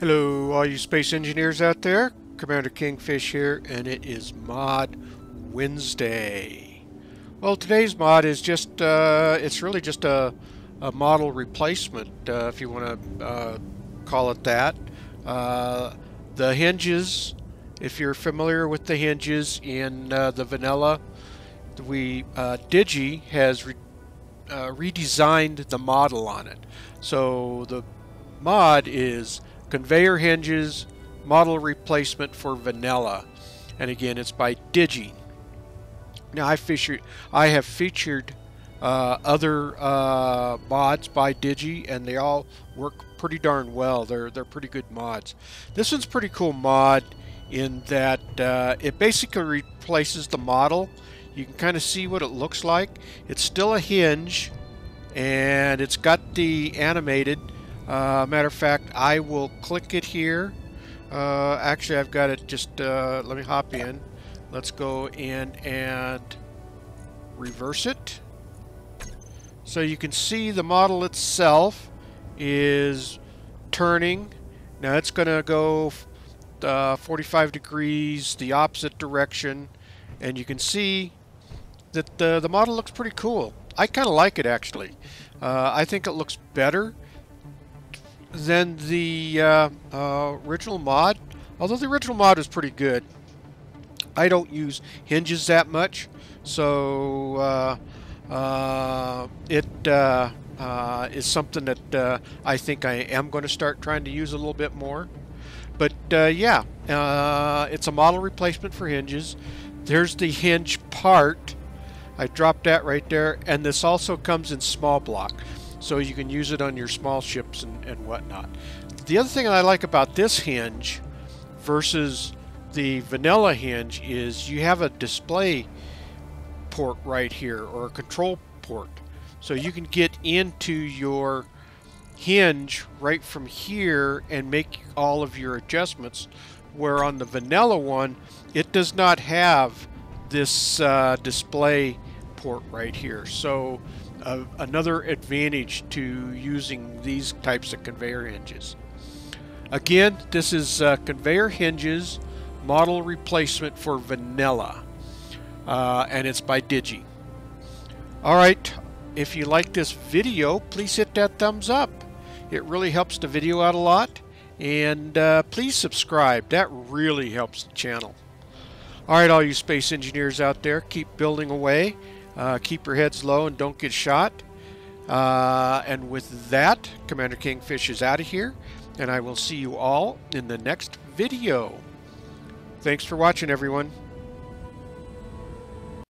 Hello, all you space engineers out there. Commander Kingfish here, and it is Mod Wednesday. Well, today's mod is just, uh, it's really just a, a model replacement, uh, if you want to uh, call it that. Uh, the hinges, if you're familiar with the hinges in uh, the vanilla, we uh, Digi has re redesigned the model on it. So the mod is conveyor hinges model replacement for vanilla. And again it's by Digi. Now I featured I have featured uh, other uh, mods by Digi and they all work pretty darn well. They're they're pretty good mods. This one's pretty cool mod in that uh, it basically replaces the model. You can kind of see what it looks like. It's still a hinge and it's got the animated uh, matter of fact, I will click it here. Uh, actually, I've got it just, uh, let me hop in. Let's go in and reverse it. So you can see the model itself is turning. Now it's going to go uh, 45 degrees the opposite direction. And you can see that the, the model looks pretty cool. I kind of like it actually. Uh, I think it looks better than the uh, uh, original mod. Although the original mod is pretty good. I don't use hinges that much, so uh, uh it uh, uh, is something that I think I am going to start trying to use a little bit more. But yeah, it's a model replacement for hinges. There's the hinge part. I dropped that right there, and this also comes in small block so you can use it on your small ships and, and whatnot. The other thing I like about this hinge versus the vanilla hinge is you have a display port right here or a control port so you can get into your hinge right from here and make all of your adjustments where on the vanilla one it does not have this uh, display port right here so uh, another advantage to using these types of conveyor hinges. Again, this is uh, conveyor hinges model replacement for vanilla, uh, and it's by Digi. Alright, if you like this video, please hit that thumbs up. It really helps the video out a lot, and uh, please subscribe. That really helps the channel. Alright, all you space engineers out there, keep building away. Uh, keep your heads low and don't get shot. Uh, and with that, Commander Kingfish is out of here, and I will see you all in the next video. Thanks for watching, everyone.